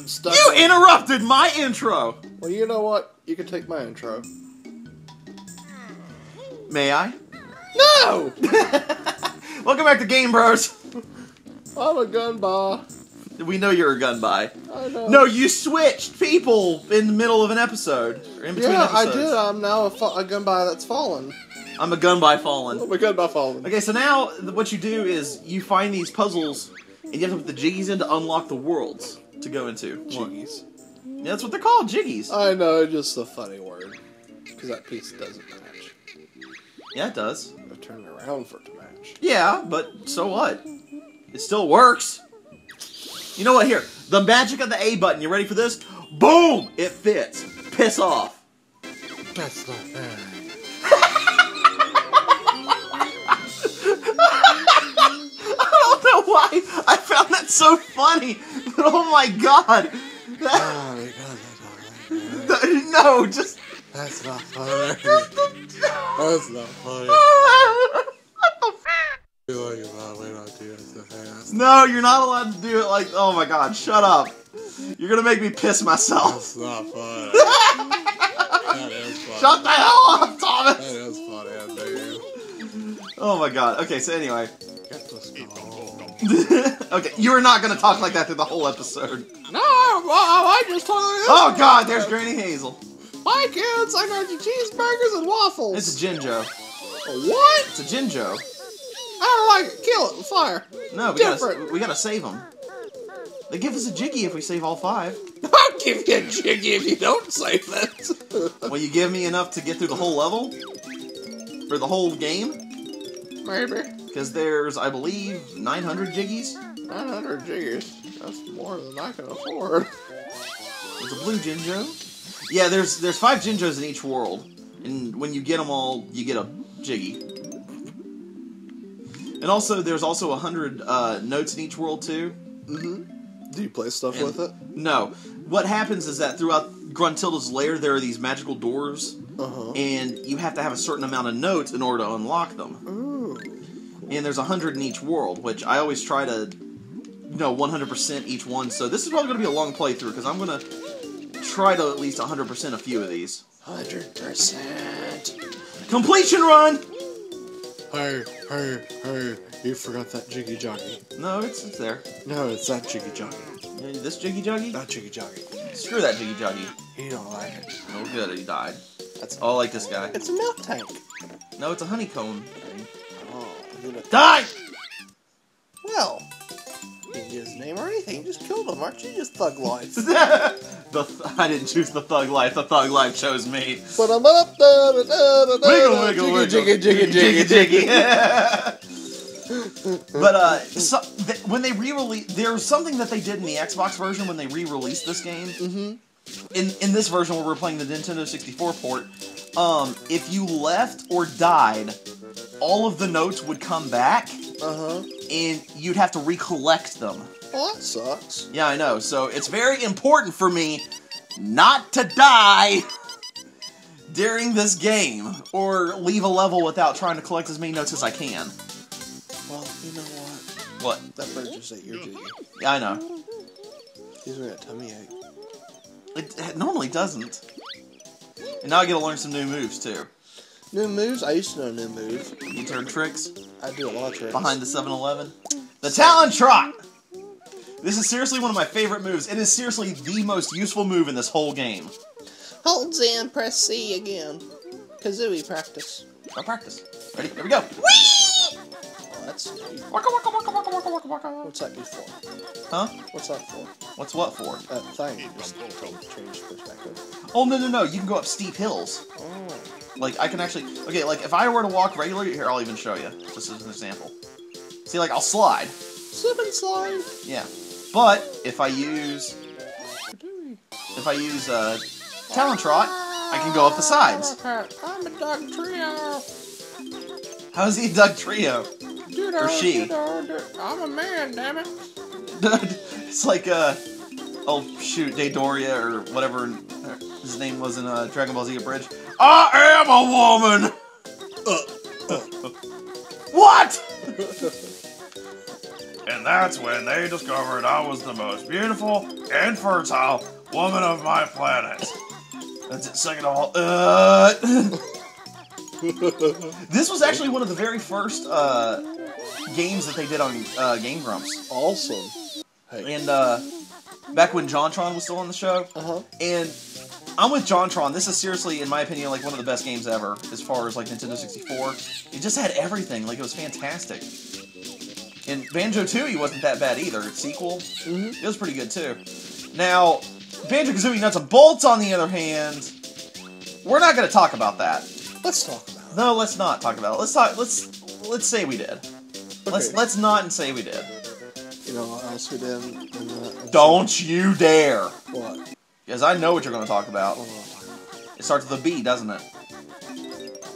I'm stuck. You interrupted my intro. well, you know what? You can take my intro. May I? No! Welcome back to Game Bros. I'm a gun bar. We know you're a Gunbai. I know. No, you switched people in the middle of an episode or in between Yeah, I episodes. did. I'm now a, a Gunbai that's fallen. I'm a Gunbai fallen. I'm a Gunbai fallen. Okay, so now what you do is you find these puzzles and you have to put the jiggies in to unlock the worlds to go into. Jiggies. Yeah, that's what they're called, jiggies. I know, just a funny word. Because that piece doesn't match. yeah, it does. I've turned it around for it to match. Yeah, but so what? It still works. You know what? Here, the magic of the A button. You ready for this? Boom! It fits. Piss off. That's not bad. I don't know why I found that so funny, but oh my god. That, Oh, that's not no, just. That's not funny. That's not funny. Feeling about we don't do it so fast. No, you're not allowed to do it like. Oh my god, shut up. You're gonna make me piss myself. That's not funny. that is funny. Shut the hell up, Thomas! That is funny, I do. Oh my god. Okay, so anyway. Going. okay, you are not gonna talk like that through the whole episode. No, I, I just told you. Oh god, there's Granny Hazel. Hi, kids. I got you cheeseburgers and waffles. It's a Jinjo. what? It's a Jinjo. I don't like it. Kill it with fire. No, we gotta, we gotta save them. They give us a Jiggy if we save all five. I'll give you a jiggy if you don't save that. Will you give me enough to get through the whole level? For the whole game? Maybe. Because there's, I believe, 900 Jiggies. 900 jiggers. That's more than I can afford. There's a blue Jinjo. Yeah, there's there's five Jinjos in each world. And when you get them all, you get a Jiggy. And also, there's also 100 uh, notes in each world, too. Mm-hmm. Do you play stuff And- with it? No. What happens is that throughout Gruntilda's lair, there are these magical doors, Uh-huh. and you have to have a certain amount of notes in order to unlock them. Ooh. And there's 100 in each world, which I always try to, you know, 100% each one. So this is probably going to be a long playthrough, because I'm going to try to at least 100% a few of these. 100%. Completion run! Hey, hey, hey. You forgot that jiggy joggy. No, it's, it's there. No, it's that jiggy joggy. This Jiggy Juggy? Not jiggy joggy. Screw that Jiggy Juggy. He don't like it. No good, he died. That's Oh, I like this guy. It's a milk tank. No, it's a honeycomb thing. Know. Die! Well, you didn't his name or anything. You just killed him, aren't you? Just thug life. the th- I didn't choose the thug life. The thug life chose me. Wiggle, wiggle, jiggy, wiggle. jiggy, jiggy, jiggy, jiggy. but uh, so, th- when they re-release, there's something that they did in the Xbox version when they re-released this game. Mm-hmm. In in this version where we're playing the Nintendo 64 port, um, if you left or died, all of the notes would come back, Uh huh. and you'd have to recollect them. Well, that sucks. Yeah, I know. So it's very important for me not to die during this game or leave a level without trying to collect as many notes as I can. Well, you know what? What? That bird just ate your jiggy. Yeah, I know. Gives me a tummy ache. It, it normally doesn't. And now I get to learn some new moves too. New moves? I used to know new moves. You turn tricks I do a lot of tricks. behind the 7-Eleven. The Talon Trot! This is seriously one of my favorite moves. It is seriously the most useful move in this whole game. Hold Z and press C again. Kazooie practice. Go practice. Ready? Here we go. Oh, that's. Waka, waka, waka, waka, waka, waka, waka. What's that do for? Huh? What's that for? What's what for? That thing. Just change perspective. Oh no no no! You can go up steep hills. Oh. Like I can actually. Okay, like if I were to walk regularly, here I'll even show you, just as an example. See, like I'll slide. Slip and slide. Yeah. But if I use if I use uh, Talon Trot, I can go up the sides. I'm a Dugtrio. How's he a Dugtrio? Or she. I'm a man, damn it. it's like uh oh shoot, Daydoria or whatever his name was in uh, Dragon Ball Z Abridged. I am a woman. Uh, What? and that's when they discovered I was the most beautiful and fertile woman of my planet. That's it. Second of all, uh, this was actually one of the very first uh, games that they did on uh, Game Grumps, awesome. Hey. and uh, back when JonTron was still on the show. Uh huh. And I'm with JonTron. This is seriously, in my opinion, like one of the best games ever as far as like Nintendo 64. It just had everything. Like it was fantastic. And Banjo Tooie wasn't that bad either. Its sequel, Mhm. it was pretty good too. Now, Banjo Kazooie Nuts and Bolts, on the other hand, we're not going to talk about that. Let's talk about it. No, let's not talk about it. Let's talk. Let's let's say we did. Let's let's not and say we did. You know what else we did? In the, in Don't you dare, What? because I know what you're going to talk about. What am I talking about? It starts with a B, doesn't it?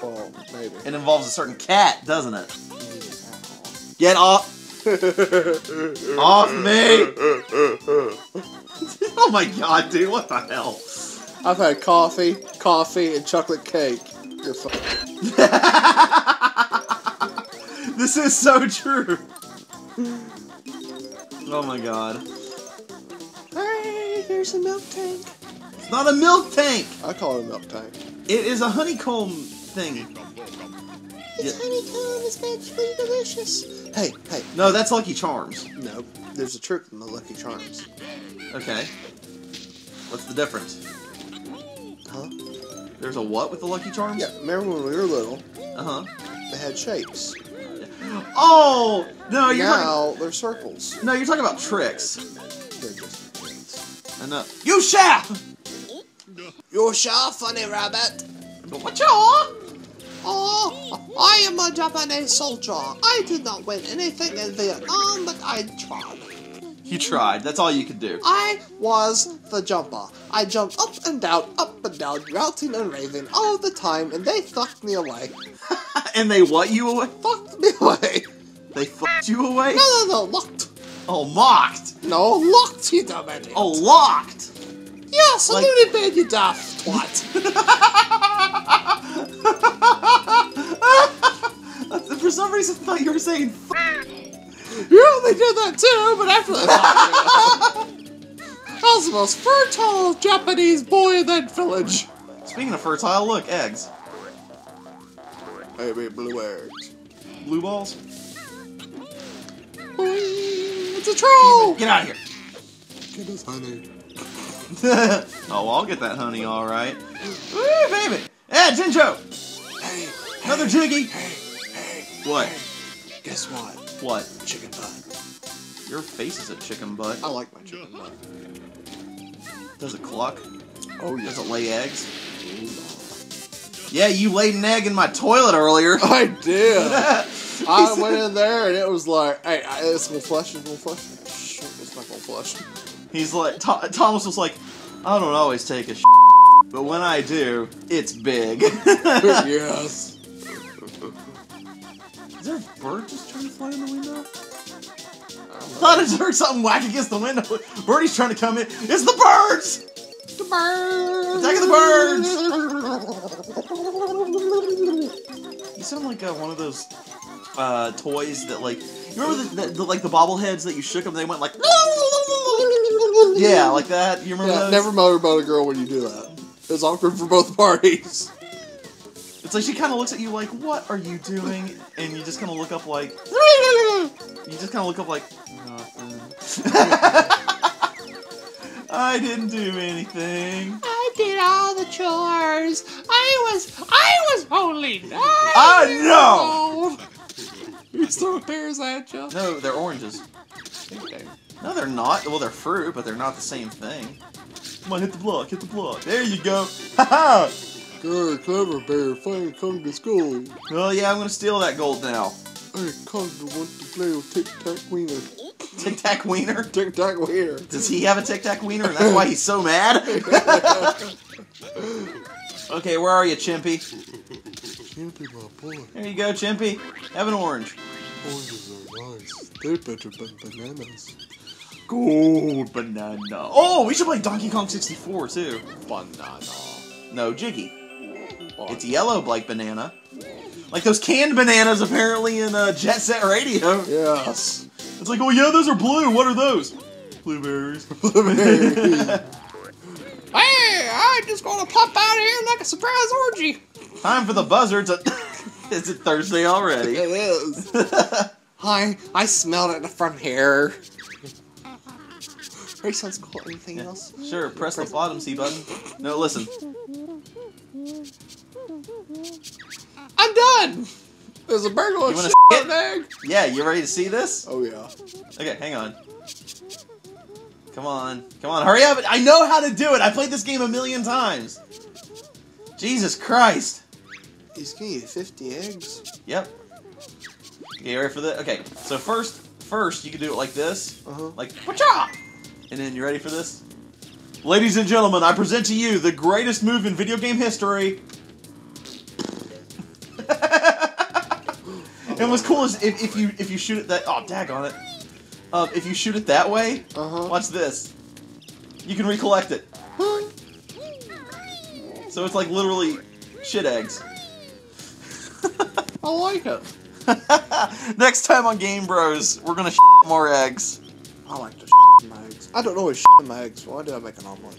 Well, maybe. It involves a certain cat, doesn't it? Get off, off me! oh my god, dude, what the hell? I've had coffee, coffee, and chocolate cake. You're fine. this is so true. Oh my god. Hey, here's a milk tank. It's not a milk tank! I call it a milk tank. It is a honeycomb thing. It's Yeah. honeycomb. It's magically delicious. Hey, hey. No, that's Lucky Charms. No, there's a trick in the Lucky Charms. Okay. What's the difference? Huh? There's a what with the Lucky Charms? Yeah, remember when we were little, Uh huh. they had shapes. Oh no, you're talking, now they're circles. no, you're talking about tricks. They're just know. You shall. You're sure funny, rabbit. What? Oh, I am a Japanese soldier. I did not win anything in Vietnam, but I tried. You tried. That's all you could do. I was the jumper. I jumped up and down, up and down, routing and raving all the time, and they fucked me away. and they what you away? Fucked me away. They fucked you away? No, no, no, locked. Oh, mocked. No, locked, you dumb idiot. Oh, locked. yes, a like- bin, you daft twat. For some reason, I thought you were saying. F- yeah, they did that too, but after that. I was the most fertile Japanese boy in that village. Speaking of fertile, look, eggs, Maybe blue eggs. Blue balls. It's a troll! Get out of here. Get us honey. oh, well, I'll get that honey, all right. Woo, baby. Yeah, Jinjo. Hey, Another Jiggy. hey, hey, What? guess what? What? Chicken butt. Your face is a chicken butt. I like my chicken butt. Does it cluck? Oh, Does it lay eggs? Yeah, you laid an egg in my toilet earlier. I did. I went in there and it was like, hey, it's gonna flush, it's gonna flush. Shit, it's not gonna flush. He's like, Tho- Thomas was like, I don't always take a shit, but when I do, it's big. yes. Is there a bird just trying to fly in the window? I thought I just heard something whack against the window. Birdie's trying to come in. It's the birds! The birds. Attack of You sound like uh, one of those uh, toys that, like, you remember the, the, the like the bobbleheads that you shook them? They went like, yeah, like that. You remember Yeah, those? never motorboat a girl when you do that. It's awkward for both parties. It's like she kind of looks at you like, "What are you doing?" And you just kind of look up like, you just kind of look up like, nothing. I didn't do anything. I did all the chores. I was, I was only nine. I know. He's throwing pears at you. No, they're oranges. No, they're not. Well, they're fruit, but they're not the same thing. Come on, hit the block, hit the block. There you go. Haha. Good, clever bear. Finally come to school. Well, yeah, I'm gonna steal that gold now. Hey, Conga want to play with Tic Tac Wiener. Tic Tac Wiener. Tic Tac Wiener. Does he have a Tic Tac Wiener, and that's why he's so mad? okay, where are you, Chimpy? Chimpy, my boy. There you go, Chimpy. Have an orange. Oranges are nice. They're better than bananas. Gold banana. Oh, we should play Donkey Kong 64 too. Banana. No, Jiggy. It's yellow like banana. Like those canned bananas apparently in uh, Jet Set Radio. Yes. It's like, oh yeah, those are blue. What are those? Blueberries. Blueberries. hey, I'm just gonna pop out of here like a surprise orgy. Time for the buzzer to. Is it Thursday already? It is. Hi, I smelled it from the front here. Ray sounds cool. Anything else? Sure, press the bottom C button. No, listen. I'm done. There's a burglar You wanna shit egg. Yeah, you ready to see this? Oh yeah. Okay, hang on. Come on. Come on, hurry up. I know how to do it. I played this game a million times. Jesus Christ. He's gonna eat 50 eggs. Yep. Okay, you ready for this? Okay, so first, first you can do it like this. Uh huh. Like, whatcha? And then you ready for this? Ladies and gentlemen, I present to you the greatest move in video game history. And what's cool is if, if you if you shoot it that oh dag on it. Um, if you shoot it that way, Uh huh. watch this. You can recollect it. So it's like literally shit eggs. I like it. Next time on Game Bros, we're gonna more eggs. I like to shit my eggs. I don't know what shit my eggs. Why did I make an omelet?